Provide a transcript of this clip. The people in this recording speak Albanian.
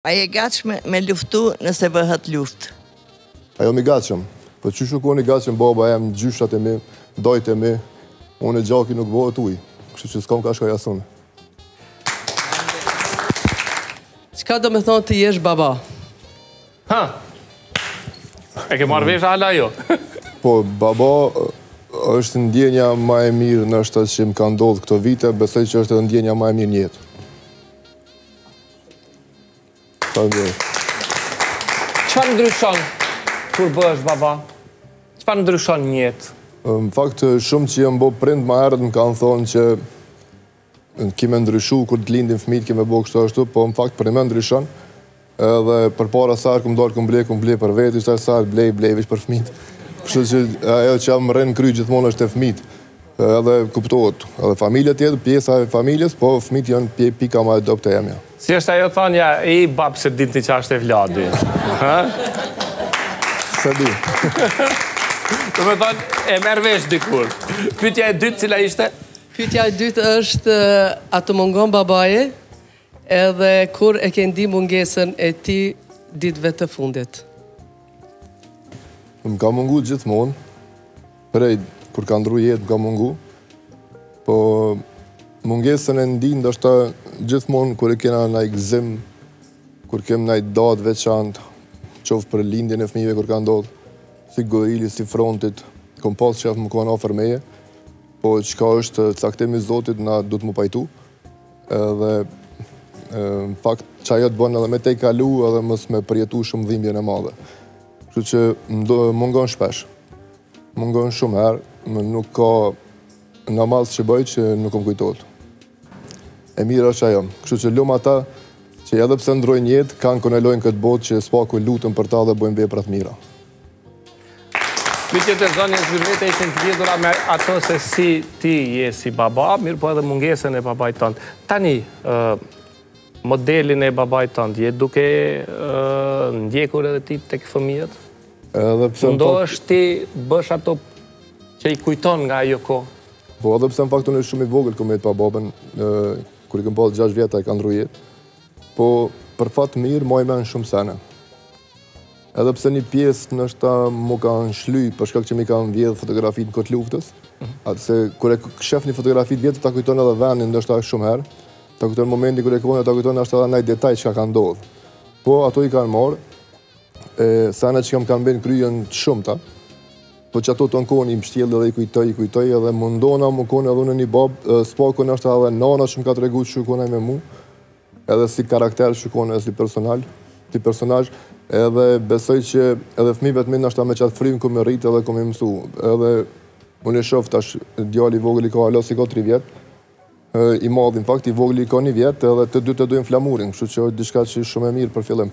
A je gatshëm me luftu nëse bëhet luftë? A jam i gatshëm? Po qysh nuk jam i gatshëm baba jem, gjyshat e mi, dajt e mi, unë e gjaki nuk bëhet uj, kështu që s'kam kah shkoj askun. Çka do me thonë të jesh baba? Ha! E ke marrë vesh ala jo? Po, baba, është ndjenja ma e mirë ndoshta që më ka ndodhë këto vite, besoj që është edhe ndjenja ma e mirë n'jetë. Faleminderit. Çfarë ndryshon kur bëhesh baba? Çfarë ndryshon në jetë? Në fakt shumë që janë bo prind më herët më kanë thonë që ki me ndryshu kur të lindin fëmijët ki me bo kështu ashtu, po në fakt për njëmend ndryshon. Edhe përpara sa herë kam dalë kam ble kam ble për veti, tash sa herë blej blej veç për fëmijët. Kështu që ajo që m'rrin n'kry gjithmonë është te fëmijët. Edhe kuptohet, edhe familja tjetër, pjesa e familjes, po fëmijtë janë pje pika ma e dobët e jemja. Si është ajo thonja, i babës se din ti çka është evladi. S'e di. Do me thonë, e merr vesh dikur. Pytja e dytë, cila ishte? Pytja e dytë është, a të mungon babai, edhe kur e ke ndi mungesën e tij ditëve të fundit? Më ka mungu gjithmonë. Prej kur ka ndru jetë m'ka mungu, po mungesën e ndin ndoshta gjithmonë kur e kena najë gëzim, kur kem naj datë t'veçantë, qoftë për lindjen e fmive kur ka ndodhë, si Gorili, si Frontit, kom pasë qef me konë afër meje, po çka është caktim i Zotit na duhet me u pajtu, edhe në fakt qajo të bën edhe me tejkalu edhe mos me përjetu shumë dhimbjen e madhe. Kështu që mungon shpesh. Mungon shumë herë, nuk ka namaz që bëj që nuk më kujtohet. E mirë është ajo. Kështu që lumë ata që edhe pse ndrojnë jetë, kanë kend e lojnë n'këtë botë që s'paku luten për ta dhe bojnë vepra të mira. Pyetjet e zonjës Zhvillete ishin të lidhura me ato se si ti je si baba, mirë po edhe mungesën e babait tënd. Tani, Modelin e babait tënd, je duke ndjekur edhe ti tek fëmijët? Edhe pse Mundohesh t'i bësh ato që i kujton nga ajo kohë. Po edhe pse në fakt unë shumë i vogël kam met pa babën, kur i kam pas 6 vjet ai ka ndrua jetë. Po për fat mirë mbaj mend shumë sene. Edhe pse një pjesë ndoshta më kanë u shly, për shkak që m'i kanë vjedhë fotografitë n'kohë të luftës, mhm. se kur e shef një fotografi të vjetër, ta kujton edhe vendin, ndoshta shumë herë, Të kujton momenti kur e kupton, ta kujton ashtu edhe naj detaj çka ka ndodhur. Po ato i kanë marrë, sene çka më kanë bën kryen të shumta. Po qato ton i kom i mshtjell edhe i kujtoj i kujtoj edhe mundona me kon edhe unë një bab s'paku ashtu edhe nana që më ka tregu qysh u kon me mu. Edhe si karakter qysh u kon si personalitet personazh edhe besoj që edhe fëmijët e mi ndoshta me qat frymë kom me rrit edhe kom me mësu. Edhe unë shoh tash djali i vogli i ka a jo se i ka 3 vjet. I madhi në fakt, i vogli i ka një vjet edhe të dytë e dojnë flamurin, kështu që është diçka që shumë e mirë për fillim.